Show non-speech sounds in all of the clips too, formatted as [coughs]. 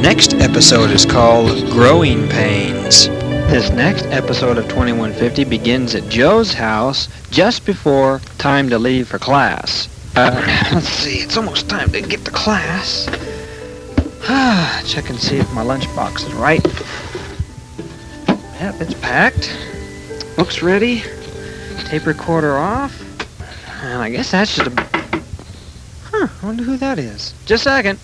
next episode is called Growing Pains. This next episode of 2150 begins at Joe's house just before time to leave for class. Uh, [laughs] let's see, it's almost time to get to class. [sighs] Check and see if my lunchbox is right. Yep, it's packed. Books ready. Tape recorder off. And I guess that's just a... Huh, I wonder who that is. Just a second.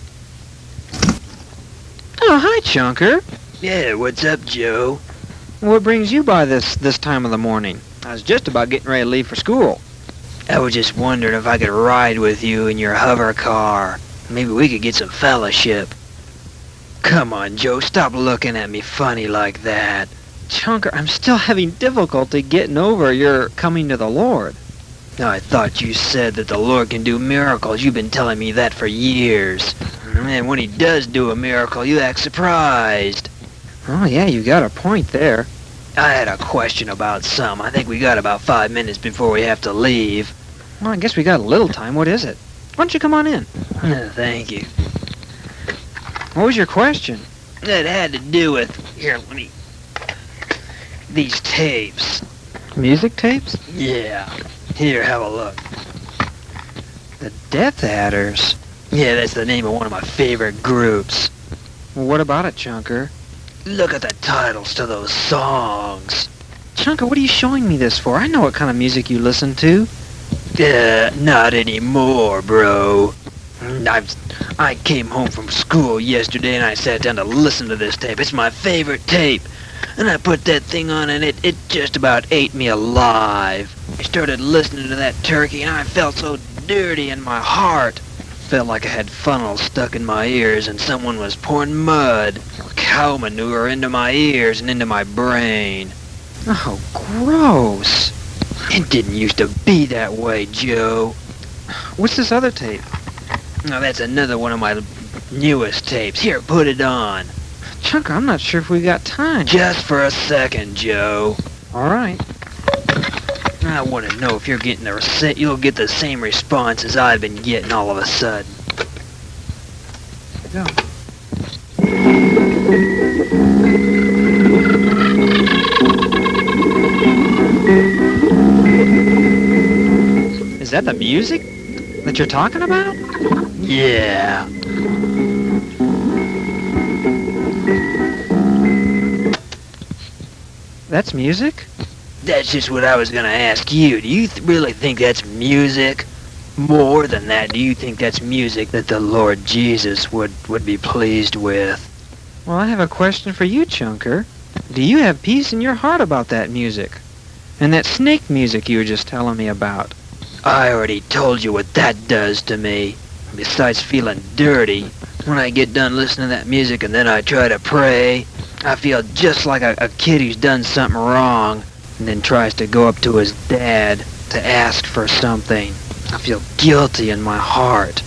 Chunker. Yeah, what's up, Joe? What brings you by this this time of the morning? I was just about getting ready to leave for school. I was just wondering if I could ride with you in your hover car. Maybe we could get some fellowship. Come on, Joe, stop looking at me funny like that. Chunker, I'm still having difficulty getting over your coming to the Lord. I thought you said that the Lord can do miracles. You've been telling me that for years. And when he does do a miracle, you act surprised. Oh, yeah, you got a point there. I had a question about some. I think we got about five minutes before we have to leave. Well, I guess we got a little time. What is it? Why don't you come on in? Uh, thank you. What was your question? It had to do with... Here, let me... These tapes. Music tapes? Yeah. Here, have a look. The Death Adders? Yeah, that's the name of one of my favorite groups. What about it, Chunker? Look at the titles to those songs. Chunker, what are you showing me this for? I know what kind of music you listen to. Uh, not anymore, bro. I've, I came home from school yesterday and I sat down to listen to this tape. It's my favorite tape. And I put that thing on and it, it just about ate me alive. I started listening to that turkey and I felt so dirty in my heart. Felt like I had funnels stuck in my ears and someone was pouring mud or cow manure into my ears and into my brain. Oh, gross. It didn't used to be that way, Joe. What's this other tape? Now that's another one of my newest tapes. Here, put it on. Chunker, I'm not sure if we got time. Just for a second, Joe. All right. I want to know if you're getting the. You'll get the same response as I've been getting all of a sudden. Go. Is that the music that you're talking about? Yeah. That's music? That's just what I was gonna ask you. Do you th- really think that's music? More than that, do you think that's music that the Lord Jesus would, would be pleased with? Well, I have a question for you, Chunker. Do you have peace in your heart about that music? And that snake music you were just telling me about? I already told you what that does to me. Besides feeling dirty, when I get done listening to that music and then I try to pray, I feel just like a, a kid who's done something wrong and then tries to go up to his dad to ask for something. I feel guilty in my heart.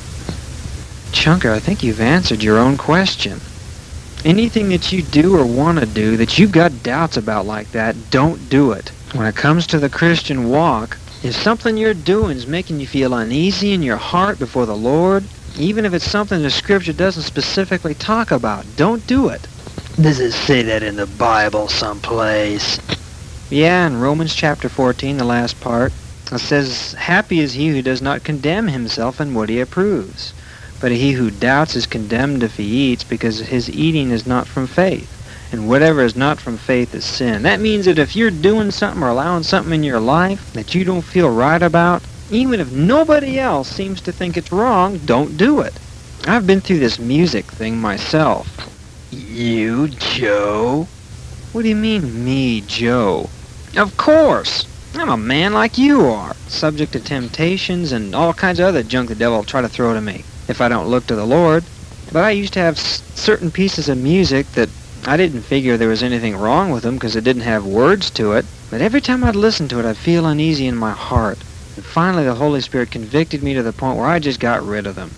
Chunker, I think you've answered your own question. Anything that you do or want to do that you've got doubts about like that, don't do it. When it comes to the Christian walk, if something you're doing is making you feel uneasy in your heart before the Lord, even if it's something the Scripture doesn't specifically talk about, don't do it. Does it say that in the Bible someplace? Yeah, in Romans chapter 14, the last part, it says, Happy is he who does not condemn himself in what he approves. But he who doubts is condemned if he eats, because his eating is not from faith. And whatever is not from faith is sin. That means that if you're doing something or allowing something in your life that you don't feel right about, even if nobody else seems to think it's wrong, don't do it. I've been through this music thing myself. You, Joe? What do you mean, me, Joe? Of course. I'm a man like you are, subject to temptations and all kinds of other junk the devil will try to throw to me if I don't look to the Lord. But I used to have certain pieces of music that I didn't figure there was anything wrong with them because it didn't have words to it. But every time I'd listen to it, I'd feel uneasy in my heart. And finally, the Holy Spirit convicted me to the point where I just got rid of them.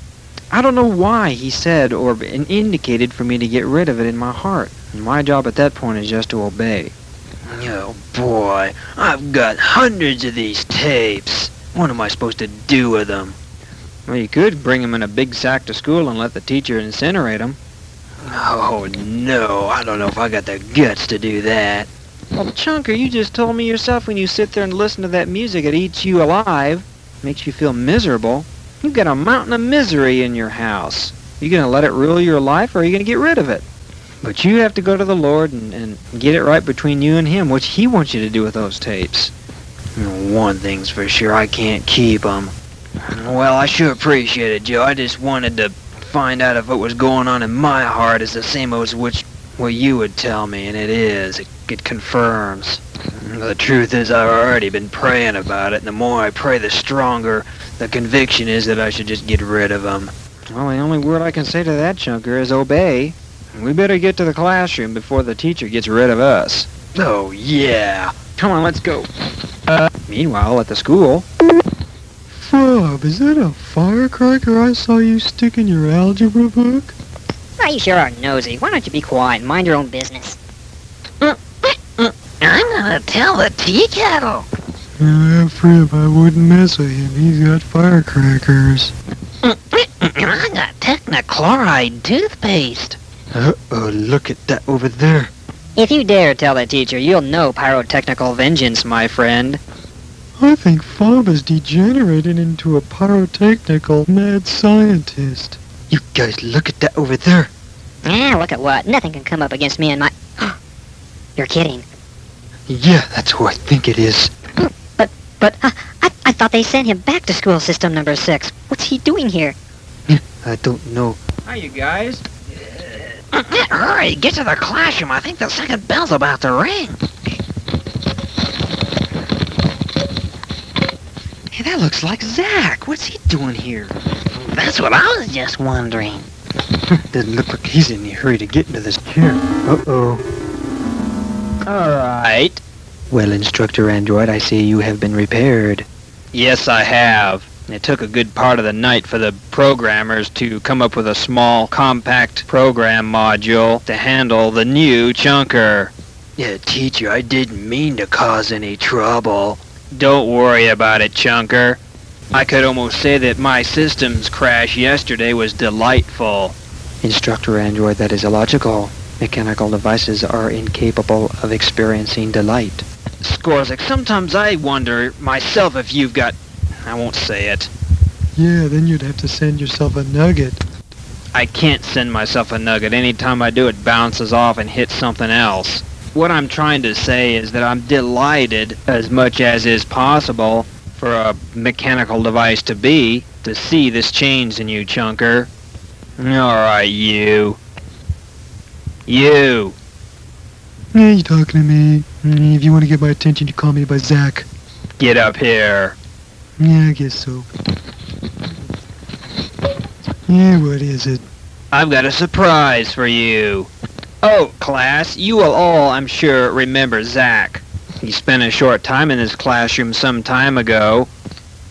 I don't know why he said or indicated for me to get rid of it in my heart. And my job at that point is just to obey. Oh boy, I've got hundreds of these tapes. What am I supposed to do with them? Well, you could bring them in a big sack to school and let the teacher incinerate them. Oh, no. I don't know if I got the guts to do that. Well, Chunker, you just told me yourself when you sit there and listen to that music, it eats you alive, makes you feel miserable. You've got a mountain of misery in your house. Are You gonna let it rule your life, or are you gonna get rid of it? But you have to go to the Lord and, and get it right between you and Him, which He wants you to do with those tapes. One thing's for sure, I can't keep 'em. Well, I sure appreciate it, Joe. I just wanted to find out if what was going on in my heart is the same as which what you would tell me, and it is. It, it confirms. The truth is, I've already been praying about it, and the more I pray, the stronger the conviction is that I should just get rid of them. Well, the only word I can say to that, Chunker, is obey. We better get to the classroom before the teacher gets rid of us. Oh, yeah. Come on, let's go. Uh, meanwhile, at the school... Fob, is that a firecracker I saw you stick in your algebra book? Oh, you sure are nosy. Why don't you be quiet and mind your own business? I'm gonna tell the tea kettle. Uh, Frib, I wouldn't mess with him. He's got firecrackers. [laughs] I got technichloride toothpaste. Uh-oh, look at that over there. If you dare tell the teacher, you'll know pyrotechnical vengeance, my friend. I think Fob has degenerated into a pyrotechnical mad scientist. You guys, look at that over there. Ah, look at what? Nothing can come up against me and my... [gasps] You're kidding. Yeah, that's who I think it is. [gasps] But uh, I, I thought they sent him back to school system number six. What's he doing here? I don't know. Hi, you guys. Hurry, get to the classroom. I think the second bell's about to ring. Hey, that looks like Zach. What's he doing here? That's what I was just wondering. [laughs] Doesn't look like he's in any hurry to get into this chair. Uh-oh. All right. Well, Instructor Android, I see you have been repaired. Yes, I have. It took a good part of the night for the programmers to come up with a small, compact program module to handle the new chunker. Yeah, teacher, I didn't mean to cause any trouble. Don't worry about it, chunker. I could almost say that my system's crash yesterday was delightful. Instructor Android, that is illogical. Mechanical devices are incapable of experiencing delight. Skorzik, sometimes I wonder myself if you've got... I won't say it. Yeah, then you'd have to send yourself a nugget. I can't send myself a nugget. Anytime I do, it bounces off and hits something else. What I'm trying to say is that I'm delighted, as much as is possible, for a mechanical device to be, to see this change in you, Chunker. Alright, you. You. Yeah, you talking to me. Mm, If you want to get my attention, you call me by Zach. Get up here. Yeah, I guess so. Yeah, what is it? I've got a surprise for you. Oh, class, you will all, I'm sure, remember Zach. He spent a short time in this classroom some time ago.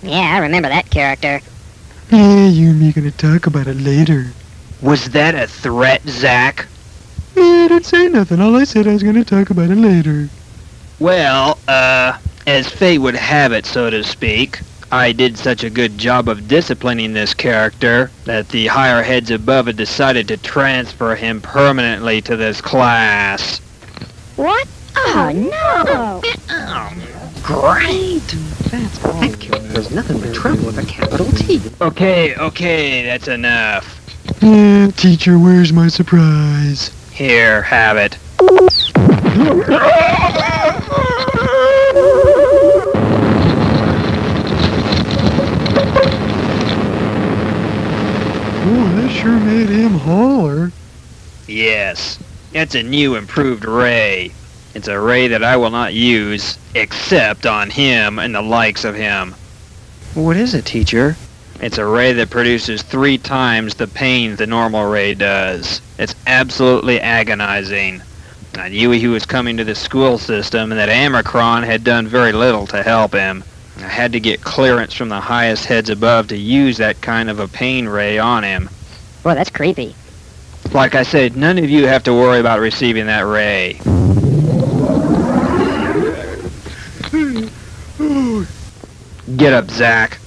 Yeah, I remember that character. Yeah, you and me gonna talk about it later. Was that a threat, Zach? Yeah, I didn't say nothing. All I said I was gonna talk about it later. Well, uh, as fate would have it, so to speak, I did such a good job of disciplining this character that the higher heads above had decided to transfer him permanently to this class. What? Oh, oh no! Great! That's all. There's nothing but trouble with a capital T. Okay, okay, that's enough. Yeah, teacher, where's my surprise? Here, have it. [laughs] Oh, that sure made him holler. Yes, it's a new improved ray. It's a ray that I will not use except on him and the likes of him. What is it, teacher? It's a ray that produces three times the pain the normal ray does. It's absolutely agonizing. I knew he was coming to the school system and that Amicron had done very little to help him. I had to get clearance from the highest heads above to use that kind of a pain ray on him. Boy, that's creepy. Like I said, none of you have to worry about receiving that ray. Get up, Zach.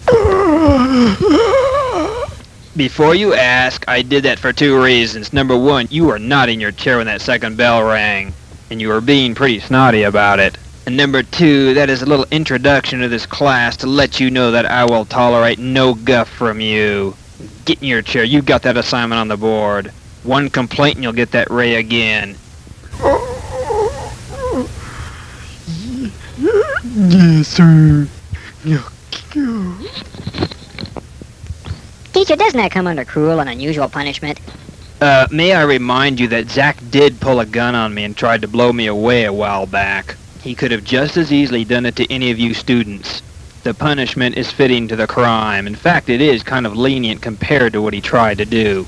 Before you ask, I did that for two reasons. Number one, you were not in your chair when that second bell rang, and you were being pretty snotty about it. And number two, that is a little introduction to this class to let you know that I will tolerate no guff from you. Get in your chair. You've got that assignment on the board. One complaint and you'll get that ray again. Yes, sir. Yeah. Teacher, doesn't that come under cruel and unusual punishment? Uh, may I remind you that Zack did pull a gun on me and tried to blow me away a while back. He could have just as easily done it to any of you students. The punishment is fitting to the crime. In fact, it is kind of lenient compared to what he tried to do.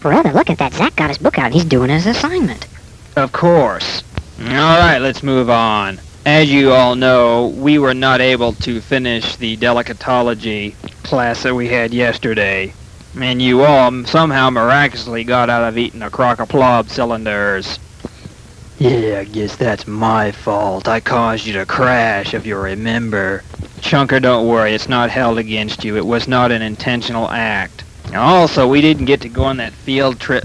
Brother, look at that. Zach got his book out he's doing his assignment. Of course. All right, let's move on. As you all know, we were not able to finish the delicatology class that we had yesterday. And you all somehow miraculously got out of eating a crock of plop cylinders. Yeah, I guess that's my fault. I caused you to crash, if you remember. Chunker, don't worry, it's not held against you. It was not an intentional act. Also, we didn't get to go on that field trip.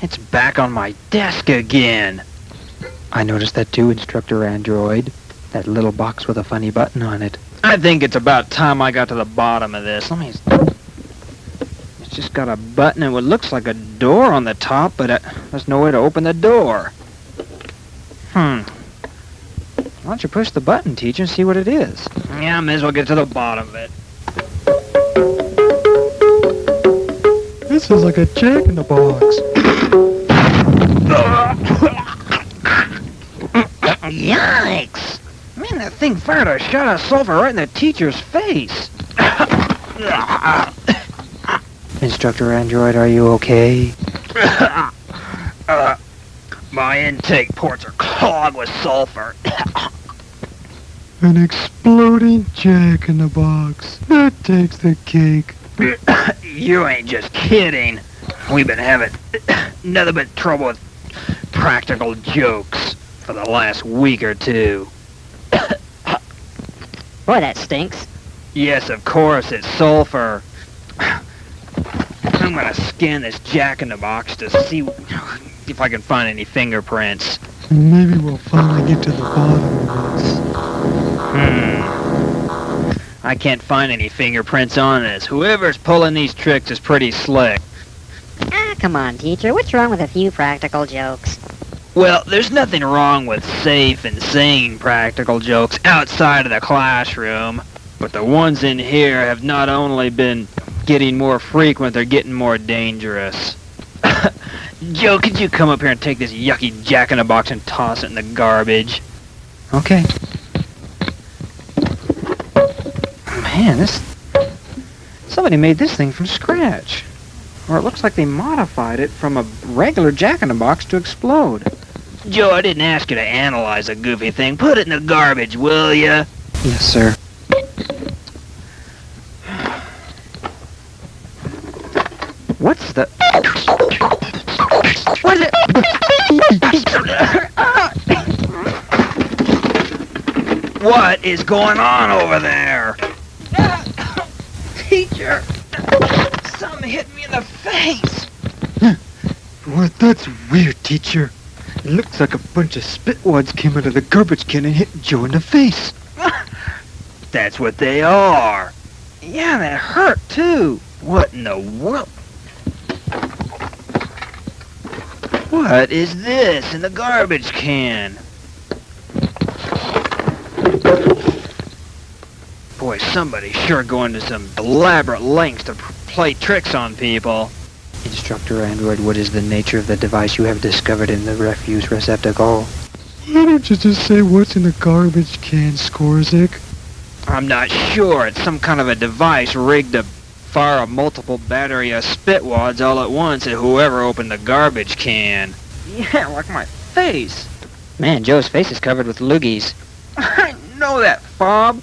It's back on my desk again. I noticed that too, Instructor Android. That little box with a funny button on it. I think it's about time I got to the bottom of this. Let me... It's just got a button and what looks like a door on the top, but uh, there's no way to open the door. Hmm. Why don't you push the button, teacher, and see what it is? Yeah, I may as well get to the bottom of it. This is like a jack in the box. Yikes! Man, that thing fired a shot of sulfur right in the teacher's face. Instructor Android, are you okay? uh, my intake ports are clogged with sulfur. An exploding jack in the box. That takes the cake. [coughs] you ain't just kidding. We've been having [coughs] nothing but trouble with practical jokes for the last week or two. [coughs] Boy, that stinks. Yes, of course, it's sulfur. I'm gonna scan this jack in the box to see if I can find any fingerprints. Maybe we'll finally get to the bottom of this. Hmm. I can't find any fingerprints on this. Whoever's pulling these tricks is pretty slick. Ah, come on, teacher. What's wrong with a few practical jokes? Well, there's nothing wrong with safe and sane practical jokes outside of the classroom, but the ones in here have not only been getting more frequent, they're getting more dangerous. [laughs] Joe, could you come up here and take this yucky jack-in-a-box and toss it in the garbage? Okay. Man, this... Somebody made this thing from scratch. Or it looks like they modified it from a regular jack-in-a-box to explode. Joe, I didn't ask you to analyze a goofy thing. Put it in the garbage, will ya? Yes, sir. What's the... What is it? what is going on over there? That's weird, teacher. It looks like a bunch of spitwads came out of the garbage can and hit Joe in the face. [laughs] That's what they are. Yeah, that hurt too. What in the world? What is this in the garbage can? Boy, somebody's sure going to some elaborate lengths to play tricks on people. Instructor Android, what is the nature of the device you have discovered in the refuse receptacle? Why don't you just say what's in the garbage can, Skorzik? I'm not sure. It's some kind of a device rigged to fire a multiple battery of spitwads all at once at whoever opened the garbage can. Yeah, like my face. Man, Joe's face is covered with loogies. [laughs] I know that, Fob.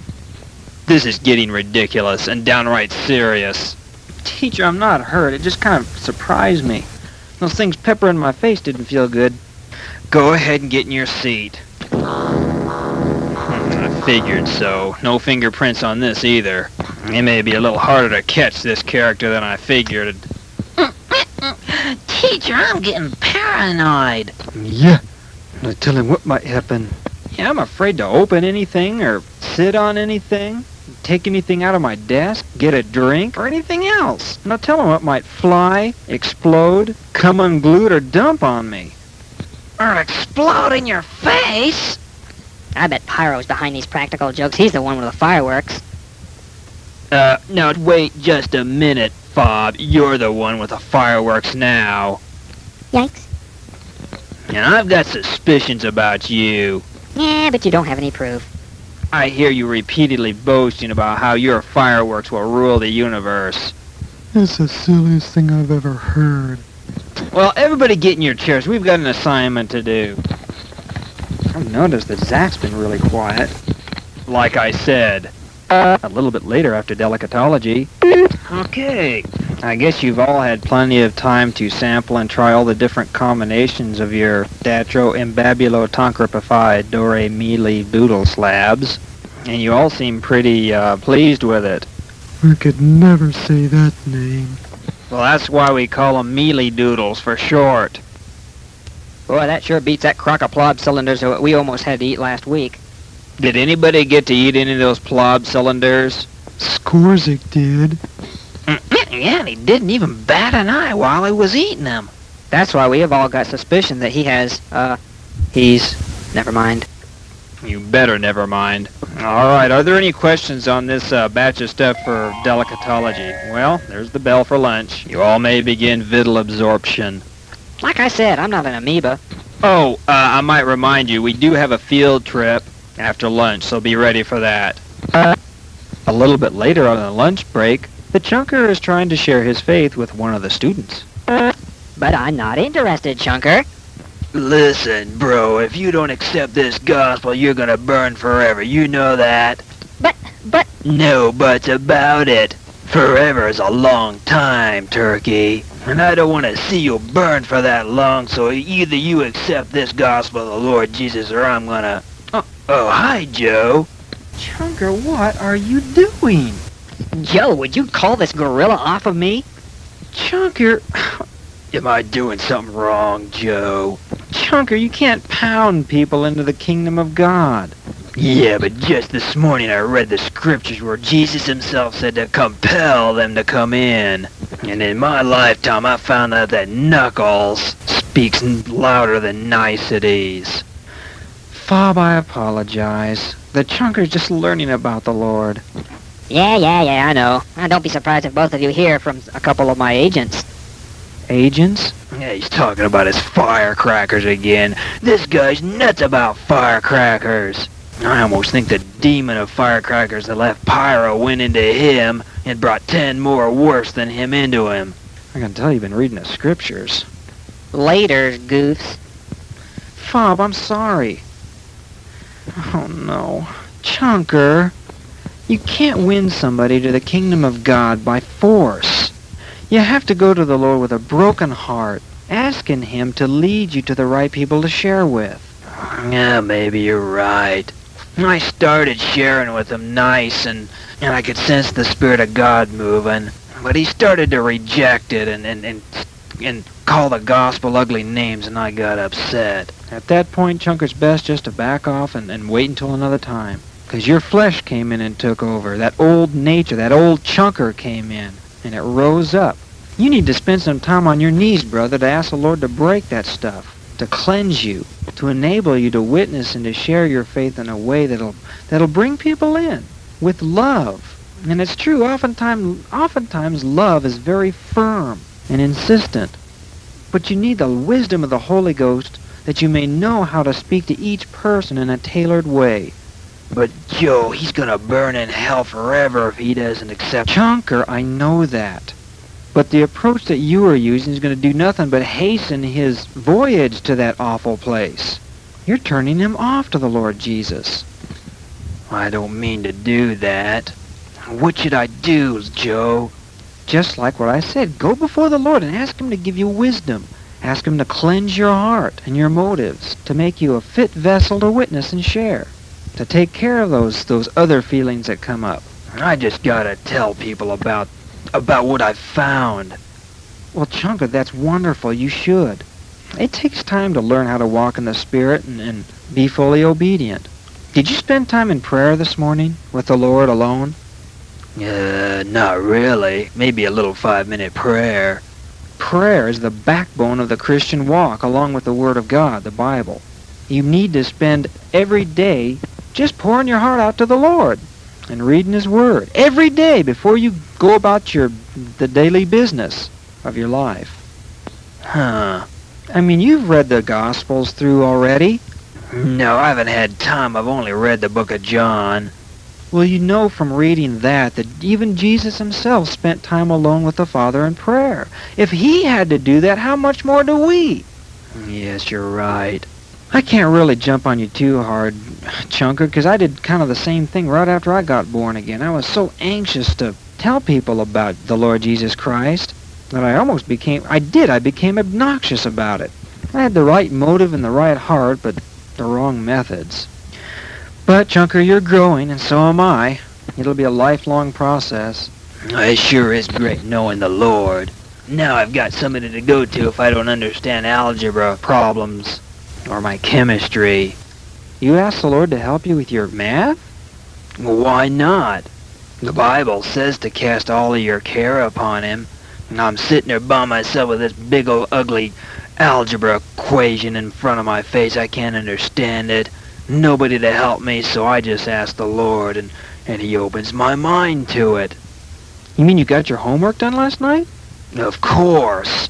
This is getting ridiculous and downright serious. Teacher, I'm not hurt. It just kind of surprised me. Those things peppering my face didn't feel good. Go ahead and get in your seat. Hmm, I figured so. No fingerprints on this either. It may be a little harder to catch, this character, than I figured. Teacher, I'm getting paranoid. Yeah. Now tell him what might happen. Yeah, I'm afraid to open anything or sit on anything, take anything out of my desk, get a drink, or anything else. Now tell him what might fly, explode, come unglued, or dump on me. Or explode in your face. I bet Pyro's behind these practical jokes. He's the one with the fireworks. Uh, now wait just a minute, Fob. You're the one with the fireworks now. Yikes. And I've got suspicions about you. Yeah, but you don't have any proof. I hear you repeatedly boasting about how your fireworks will rule the universe. That's the silliest thing I've ever heard. Well, everybody get in your chairs. We've got an assignment to do. I've noticed that Zach's been really quiet. Like I said. A little bit later after delicatology. Okay. I guess you've all had plenty of time to sample and try all the different combinations of your Datro Imbabulo Tonkrapify Dore Mealy Doodle slabs. And you all seem pretty uh, pleased with it. I could never say that name. Well, that's why we call them mealy doodles for short. Boy, that sure beats that crock of plod cylinders that we almost had to eat last week. Did anybody get to eat any of those plob cylinders? Skorzik did. Yeah, and he didn't even bat an eye while he was eating them. That's why we have all got suspicion that he has, uh, he's... Never mind. You better never mind. All right, are there any questions on this uh, batch of stuff for delicatology? Well, there's the bell for lunch. You all may begin vital absorption. Like I said, I'm not an amoeba. Oh, uh, I might remind you, we do have a field trip after lunch, so be ready for that. A little bit later on the lunch break, the chunker is trying to share his faith with one of the students. But I'm not interested, Chunker. Listen, bro, if you don't accept this gospel, you're gonna burn forever. You know that. But, but, No buts about it. Forever is a long time, Turkey. And I don't want to see you burn for that long, so either you accept this gospel of the Lord Jesus or I'm gonna... Oh, oh hi, Joe. Chunker, what are you doing? Joe, would you call this gorilla off of me? Chunker, Am I doing something wrong, Joe? Chunker, you can't pound people into the kingdom of God. Yeah, but just this morning I read the scriptures where Jesus himself said to compel them to come in. And in my lifetime I found out that Knuckles speaks louder than niceties. Fob, I apologize. The Chunker's just learning about the Lord. Yeah, yeah, yeah, I know. Uh, don't be surprised if both of you hear from a couple of my agents. Agents? Yeah, he's talking about his firecrackers again. This guy's nuts about firecrackers. I almost think the demon of firecrackers that left Pyro went into him and brought ten more worse than him into him. I can tell you've been reading the scriptures. Later, goofs. Fob, I'm sorry. Oh no. Chunker, you can't win somebody to the kingdom of God by force. You have to go to the Lord with a broken heart, asking Him to lead you to the right people to share with. Yeah, maybe you're right. I started sharing with him nice, and, and I could sense the Spirit of God moving. But he started to reject it and, and, and, and call the gospel ugly names, and I got upset. At that point, Chunker's best just to back off and, and wait until another time. Because your flesh came in and took over. That old nature, that old Chunker came in, and it rose up. You need to spend some time on your knees, brother, to ask the Lord to break that stuff, to cleanse you, to enable you to witness and to share your faith in a way that'll that'll bring people in with love. And it's true, oftentimes oftentimes love is very firm and insistent. But you need the wisdom of the Holy Ghost that you may know how to speak to each person in a tailored way. But Joe, he's gonna burn in hell forever if he doesn't accept. Chunker, I know that. But the approach that you are using is going to do nothing but hasten his voyage to that awful place. You're turning him off to the Lord Jesus. I don't mean to do that. What should I do, Joe? Just like what I said, go before the Lord and ask him to give you wisdom. Ask him to cleanse your heart and your motives, to make you a fit vessel to witness and share, to take care of those those other feelings that come up. I just gotta tell people about about what I found. Well, Chunker, that's wonderful. You should. It takes time to learn how to walk in the Spirit and, and be fully obedient. Did you spend time in prayer this morning with the Lord alone? Uh, not really. Maybe a little five-minute prayer. Prayer is the backbone of the Christian walk, along with the Word of God, the Bible. You need to spend every day just pouring your heart out to the Lord and reading His Word every day before you go about your the daily business of your life. Huh. I mean, you've read the Gospels through already. No, I haven't had time. I've only read the book of John. Well, you know from reading that that even Jesus himself spent time alone with the Father in prayer. If he had to do that, how much more do we? Yes, you're right. I can't really jump on you too hard, Chunker, because I did kind of the same thing right after I got born again. I was so anxious to tell people about the Lord Jesus Christ that I almost became, I did, I became obnoxious about it. I had the right motive and the right heart, but the wrong methods. But, Chunker, you're growing, and so am I. It'll be a lifelong process. It sure is great knowing the Lord. Now I've got somebody to go to if I don't understand algebra problems or my chemistry. You asked the Lord to help you with your math? Why not? The Bible says to cast all of your care upon him. And I'm sitting there by myself with this big old ugly algebra equation in front of my face. I can't understand it. Nobody to help me, so I just ask the Lord, and, and he opens my mind to it. You mean you got your homework done last night? Of course.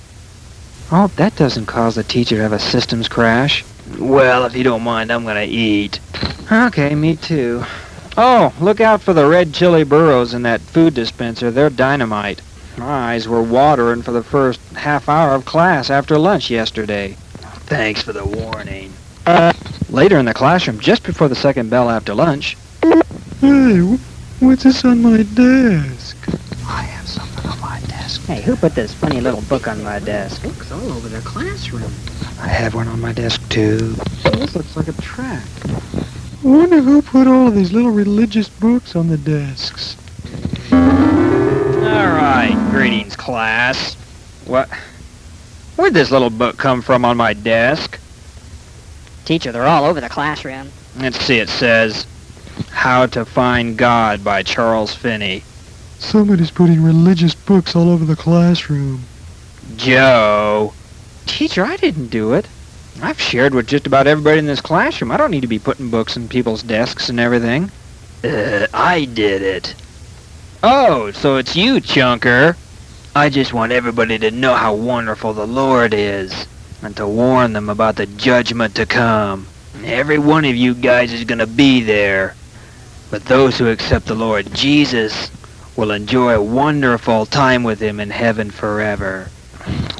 I hope that doesn't cause the teacher to have a systems crash. Well, if you don't mind, I'm gonna eat. Okay, me too. Oh, look out for the red chili burros in that food dispenser. They're dynamite. My eyes were watering for the first half hour of class after lunch yesterday. Thanks for the warning. Uh, later in the classroom, just before the second bell after lunch, Hey, what's this on my desk? Hey, who put this funny little book on my desk? Books all over the classroom. I have one on my desk too. This looks like a track. I wonder who put all of these little religious books on the desks. All right, greetings, class. What? Where'd this little book come from on my desk? Teacher, they're all over the classroom. Let's see, it says, How to Find God by Charles Finney. Somebody's putting religious books all over the classroom. Joe. Teacher, I didn't do it. I've shared with just about everybody in this classroom. I don't need to be putting books in people's desks and everything. Uh, I did it. Oh, so it's you, Chunker. I just want everybody to know how wonderful the Lord is, and to warn them about the judgment to come. Every one of you guys is gonna be there. But those who accept the Lord Jesus will enjoy a wonderful time with him in heaven forever.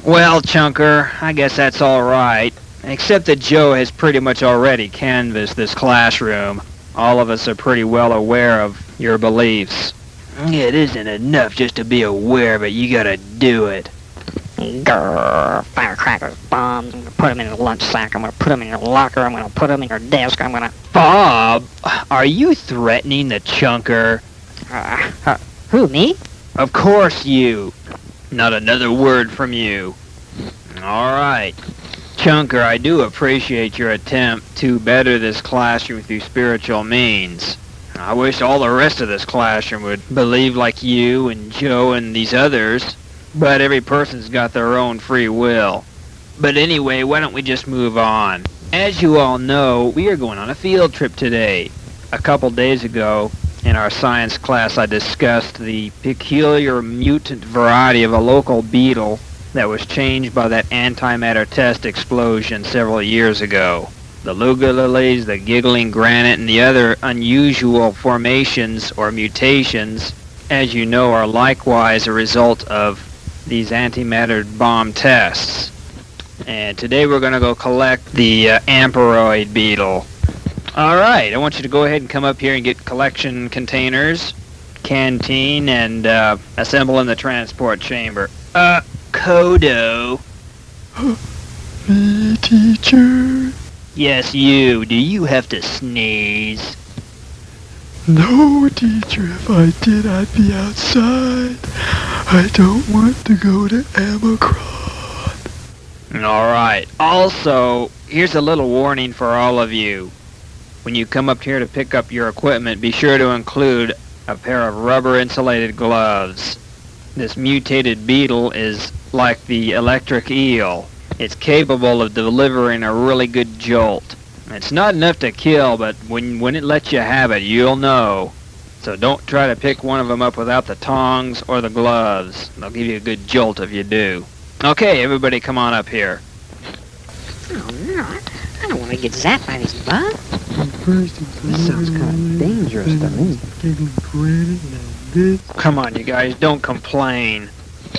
Well, Chunker, I guess that's all right. Except that Joe has pretty much already canvassed this classroom. All of us are pretty well aware of your beliefs. It isn't enough just to be aware of it, you gotta do it. Grrr, firecrackers, bombs. I'm gonna put them in your lunch sack. I'm gonna put them in your locker. I'm gonna put them in your desk. I'm gonna. Bob, are you threatening the Chunker? Uh, uh, who, me? Of course you. Not another word from you. All right. Chunker, I do appreciate your attempt to better this classroom through spiritual means. I wish all the rest of this classroom would believe like you and Joe and these others, but every person's got their own free will. But anyway, why don't we just move on? As you all know, we are going on a field trip today. A couple days ago, in our science class, I discussed the peculiar mutant variety of a local beetle that was changed by that antimatter test explosion several years ago. The Luga lilies, the giggling granite, and the other unusual formations or mutations, as you know, are likewise a result of these antimatter bomb tests. And today we're going to go collect the uh, amperoid beetle. All right, I want you to go ahead and come up here and get collection containers, canteen, and uh, assemble in the transport chamber. Uh, Kodo. [gasps] Me, teacher? Yes, you. Do you have to sneeze? No, teacher, if I did, I'd be outside. I don't want to go to Amacron. Alright. Also, here's a little warning for all of you. When you come up here to pick up your equipment, be sure to include a pair of rubber insulated gloves. This mutated beetle is like the electric eel. It's capable of delivering a really good jolt. It's not enough to kill, but when, when it lets you have it, you'll know. So don't try to pick one of them up without the tongs or the gloves. They'll give you a good jolt if you do. Okay, everybody come on up here. Oh, no. I don't want to get zapped by these bugs. This sounds kinda dangerous to me. Come on, you guys, don't complain.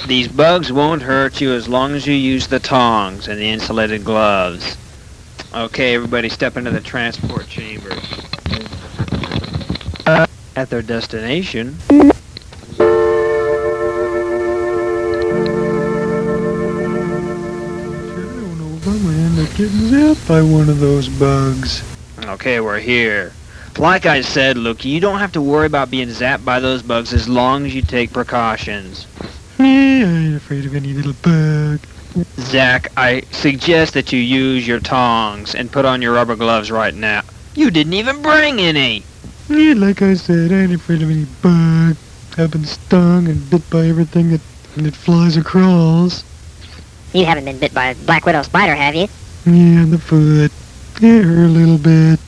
These bugs won't hurt you as long as you use the tongs and the insulated gloves. Okay, everybody step into the transport chamber. Uh, at their destination. Getting zapped by one of those bugs. Okay, we're here. Like I said, Luke, you don't have to worry about being zapped by those bugs as long as you take precautions. Yeah, I ain't afraid of any little bug. Zach, I suggest that you use your tongs and put on your rubber gloves right now. You didn't even bring any! Yeah, like I said, I ain't afraid of any bug. I've been stung and bit by everything that, that flies or crawls. You haven't been bit by a black widow spider, have you? Yeah, on the foot. Hurt a little bit.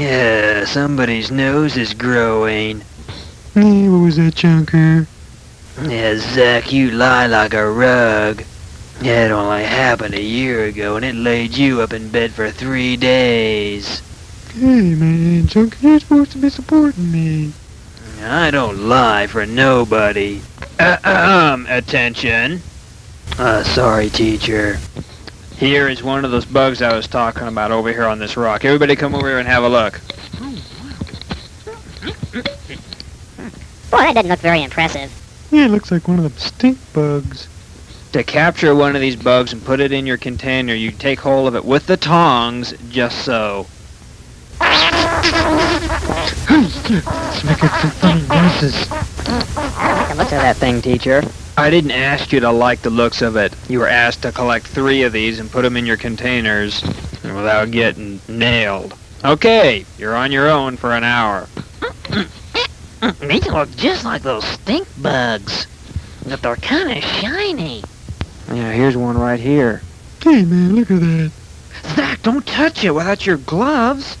Yeah, somebody's nose is growing. Yeah, what was that, Chunker? Yeah, Zach, you lie like a rug. That only happened a year ago, and it laid you up in bed for three days. Hey, man, Chunker, you're supposed to be supporting me. I don't lie for nobody. Uh, Um, attention. Uh, sorry, teacher. Here is one of those bugs I was talking about over here on this rock. Everybody come over here and have a look. Boy, that doesn't look very impressive. Yeah, it looks like one of them stink bugs. To capture one of these bugs and put it in your container, you take hold of it with the tongs, just so. [laughs] It's making some funny noises. I like the looks of that thing, teacher. I didn't ask you to like the looks of it. You were asked to collect three of these and put them in your containers without getting nailed. Okay, you're on your own for an hour. [clears throat] they look just like those stink bugs. But they're kind of shiny. Yeah, here's one right here. Hey, man, look at that. Zach, don't touch it without your gloves.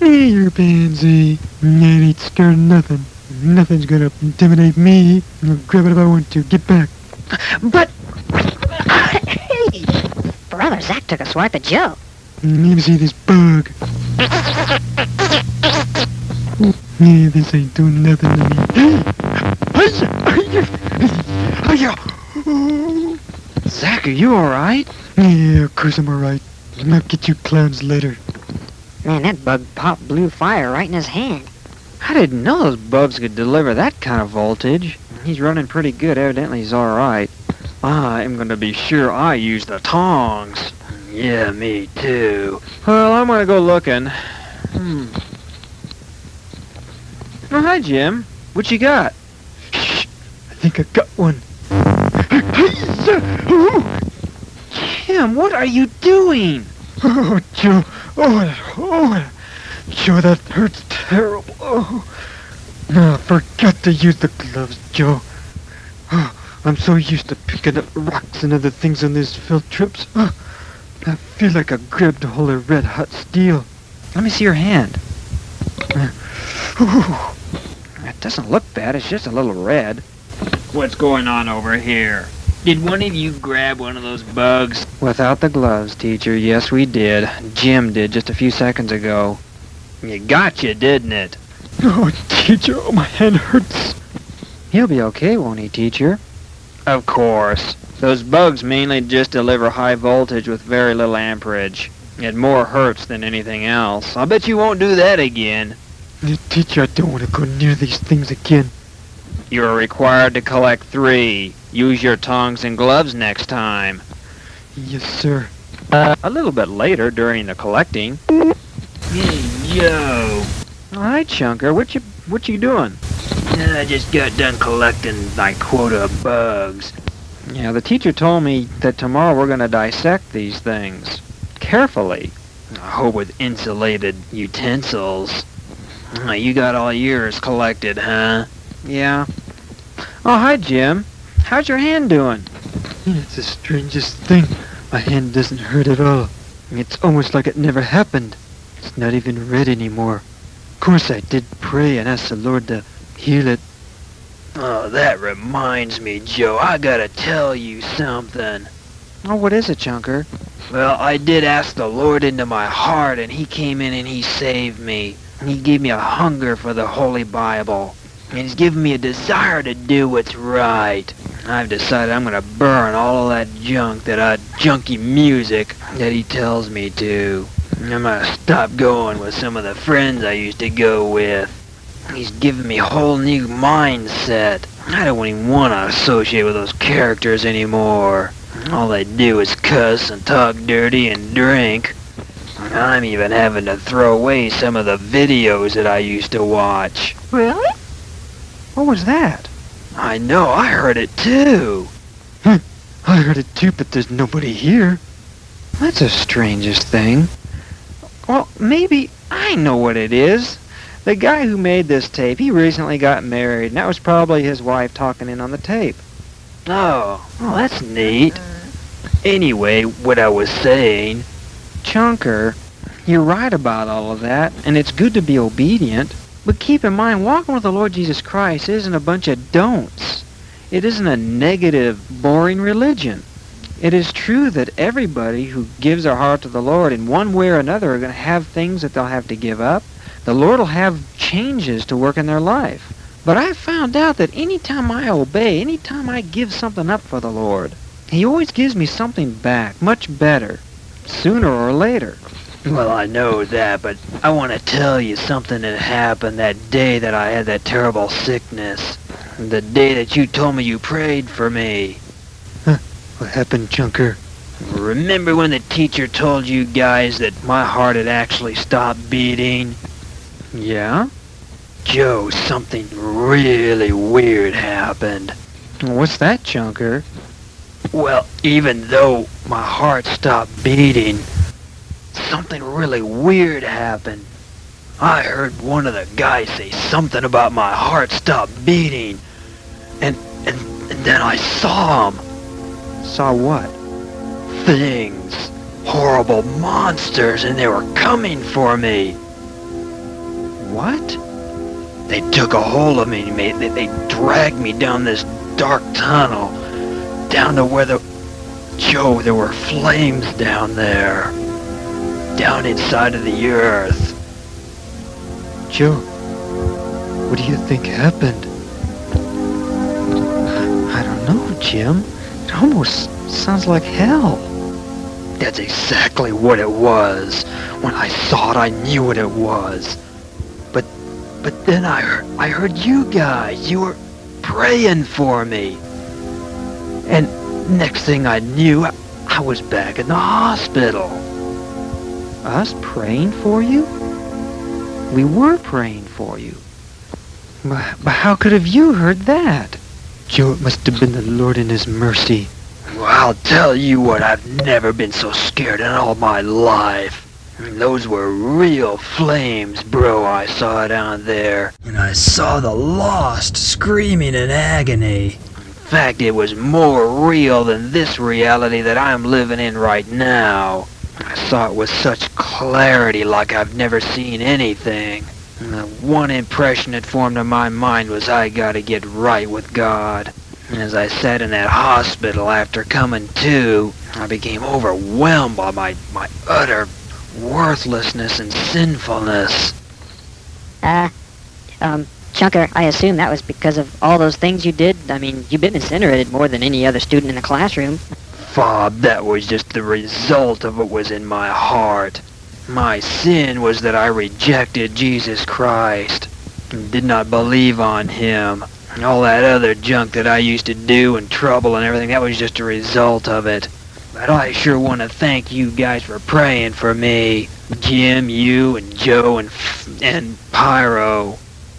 Hey, you're pansy. I ain't scared of nothing. Nothing's gonna intimidate me. I'll grab it if I want to. Get back. But hey! Brother, Zach took a swipe at Joe. Let me see this bug. Yeah, this ain't doing nothing to me. Zach, are you all right? Yeah, of course I'm alright. I'll get you clowns later. Man, that bug popped blue fire right in his hand. I didn't know those bugs could deliver that kind of voltage. He's running pretty good. Evidently, he's all right. I'm gonna be sure I use the tongs. Yeah, me too. Well, I'm gonna go looking. Hmm. Oh, hi, Jim. What you got? Shh! I think I got one. Jim, what are you doing? oh, Joe. Oh, oh, Joe, that hurts terrible. Oh, no, I forgot to use the gloves, Joe. Oh, [sighs] I'm so used to picking up rocks and other things on these field trips. Oh, [sighs] I feel like I grabbed a whole of red hot steel. Let me see your hand. [sighs] Oh, It doesn't look bad. It's just a little red. What's going on over here? Did one of you grab one of those bugs? Without the gloves, teacher. Yes, we did. Jim did just a few seconds ago. You gotcha, didn't it? [laughs] oh, teacher, oh, my head hurts. He'll be okay, won't he, teacher? Of course. Those bugs mainly just deliver high voltage with very little amperage. It more hurts than anything else. I bet you won't do that again. Yeah, Teacher, I don't want to go near these things again. You're required to collect three. Use your tongs and gloves next time. Yes, sir. Uh, A little bit later, during the collecting. Yo. Hi, Chunker. What you What you doing? I just got done collecting my quota of bugs. Yeah, the teacher told me that tomorrow we're going to dissect these things. Carefully. I hope with insulated utensils. Uh, You got all yours collected, huh? Yeah. Oh, hi, Jim. How's your hand doing? It's the strangest thing. My hand doesn't hurt at all. It's almost like it never happened. It's not even red anymore. Of course I did pray and ask the Lord to heal it. Oh, that reminds me, Joe. I gotta tell you something. Oh, what is it, Chunker? Well, I did ask the Lord into my heart, and He came in and He saved me. He gave me a hunger for the Holy Bible. And He's given me a desire to do what's right. I've decided I'm gonna burn all of that junk, that uh, junky music that He tells me to. I'm gonna stop going with some of the friends I used to go with. He's giving me a whole new mindset. I don't even want to associate with those characters anymore. All they do is cuss and talk dirty and drink. I'm even having to throw away some of the videos that I used to watch. Really? What was that? I know, I heard it too. Hm, I heard it too, but there's nobody here. That's the strangest thing. Well, maybe I know what it is. The guy who made this tape, he recently got married, and that was probably his wife talking in on the tape. Oh, well, that's neat. Anyway, what I was saying, Chunker, you're right about all of that, and it's good to be obedient. But keep in mind, walking with the Lord Jesus Christ isn't a bunch of don'ts. It isn't a negative, boring religion. It is true that everybody who gives their heart to the Lord in one way or another are going to have things that they'll have to give up. The Lord will have changes to work in their life. But I've found out that anytime I obey, anytime I give something up for the Lord, He always gives me something back, much better, sooner or later. well, I know that, but I want to tell you something that happened that day that I had that terrible sickness. The day that you told me you prayed for me. What happened, Chunker? Remember when the teacher told you guys that my heart had actually stopped beating? Yeah? Joe, something really weird happened. What's that, Chunker? Well, even though my heart stopped beating, something really weird happened. I heard one of the guys say something about my heart stopped beating. And, and, and then I saw him. Saw what? Things. Horrible monsters, and they were coming for me. What? They took a hold of me. They, they, they dragged me down this dark tunnel. Down to where the... Joe, there were flames down there. Down inside of the earth. Joe, what do you think happened? I don't know, Jim. It almost sounds like hell. That's exactly what it was. When I saw it, I knew what it was. But, but then I heard, I heard you guys. You were praying for me. And next thing I knew, I, I was back in the hospital. Us praying for you? We were praying for you. But, but how could have you heard that? Joe, it must have been the Lord in His mercy. Well, I'll tell you what, I've never been so scared in all my life. I mean, those were real flames, bro, I saw down there. And I saw the lost screaming in agony. In fact, it was more real than this reality that I'm living in right now. I saw it with such clarity like I've never seen anything. The one impression it formed in my mind was I gotta get right with God. And as I sat in that hospital after coming to, I became overwhelmed by my, my utter worthlessness and sinfulness. Uh, um, Chunker, I assume that was because of all those things you did. I mean, you've been incinerated more than any other student in the classroom. Fob, that was just the result of what was in my heart. My sin was that I rejected Jesus Christ and did not believe on him. And all that other junk that I used to do and trouble and everything, that was just a result of it. But I sure want to thank you guys for praying for me. Jim, you, and Joe, and, and Pyro.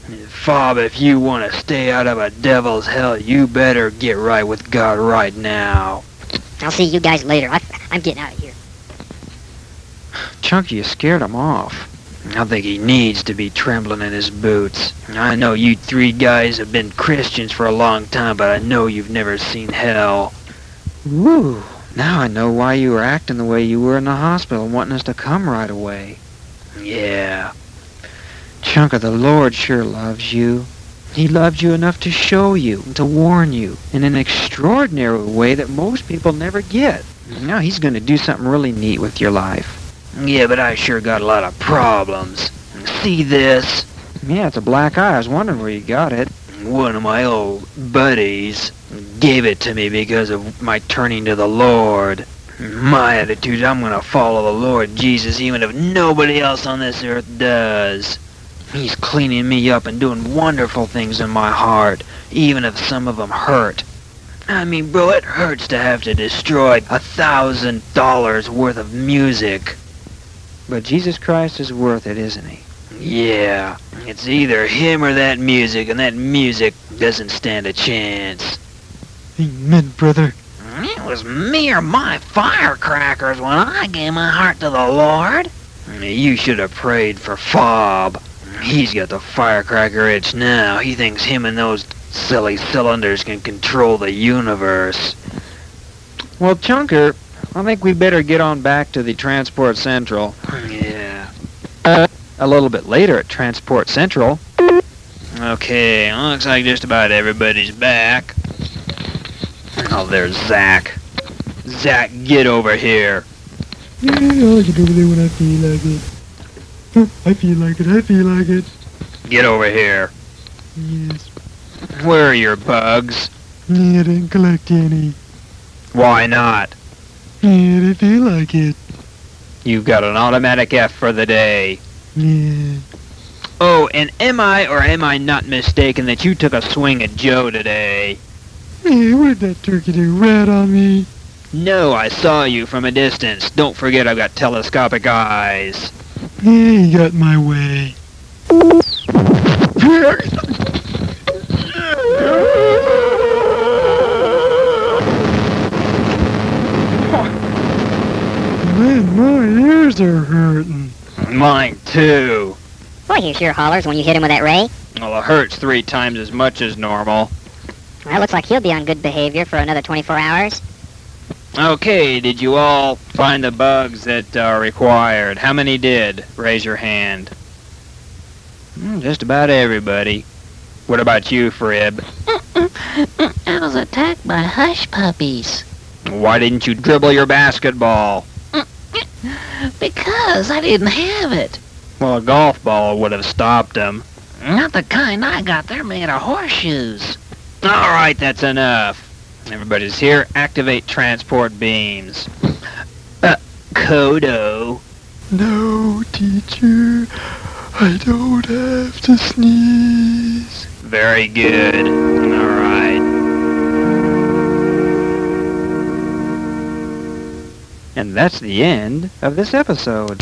And Fob, if you want to stay out of a devil's hell, you better get right with God right now. I'll see you guys later. I, I'm getting out of here. Chunky, you scared him off. I think he needs to be trembling in his boots. I know you three guys have been Christians for a long time, but I know you've never seen hell. Woo! Now I know why you were acting the way you were in the hospital, wanting us to come right away. Yeah. Chunker, the Lord sure loves you. He loved you enough to show you, and to warn you, in an extraordinary way that most people never get. Now he's going to do something really neat with your life. Yeah, but I sure got a lot of problems. See this? Yeah, it's a black eye. I was wondering where you got it. One of my old buddies gave it to me because of my turning to the Lord. My attitude, I'm gonna follow the Lord Jesus even if nobody else on this earth does. He's cleaning me up and doing wonderful things in my heart, even if some of them hurt. I mean, bro, it hurts to have to destroy a thousand dollars worth of music. But Jesus Christ is worth it, isn't he? Yeah, it's either him or that music, and that music doesn't stand a chance. Amen, brother. Hmm? It was me or my firecrackers when I gave my heart to the Lord. You should have prayed for Fob. He's got the firecracker itch now. He thinks him and those silly cylinders can control the universe. Well, Chunker, I think we better get on back to the Transport Central. Yeah. Uh, a little bit later at Transport Central. Okay, looks like just about everybody's back. Oh, there's Zakk. Zakk, get over here. Yeah, I'll get over there when I feel like it. I feel like it, I feel like it. Get over here. Yes. Where are your bugs? Yeah, I didn't collect any. Why not? Yeah, I feel like it. You've got an automatic F for the day. Yeah. Oh, and am I or am I not mistaken that you took a swing at Joe today? Hey, what did that turkey do? Rat on me? No, I saw you from a distance. Don't forget I've got telescopic eyes. Yeah, you got my way. [laughs] Man, my ears are hurting. Mine too. Boy, he sure hollers when you hit him with that ray. Well, it hurts three times as much as normal. Well, looks like he'll be on good behavior for another 24 hours. Okay, did you all find the bugs that are required? How many did? Raise your hand. Hmm, just about everybody. What about you, Frib? [laughs] I was attacked by hush puppies. Why didn't you dribble your basketball? [laughs] Because I didn't have it. Well, a golf ball would have stopped him. Not the kind I got. They're made of horseshoes. All right, that's enough. Everybody's here. Activate transport beams. Uh, Kodo. No, teacher. I don't have to sneeze. Very good. All right. And that's the end of this episode.